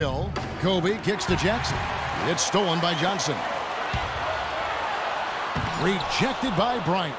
Hill. Kobe kicks to Jackson. It's stolen by Johnson. Rejected by Bryant.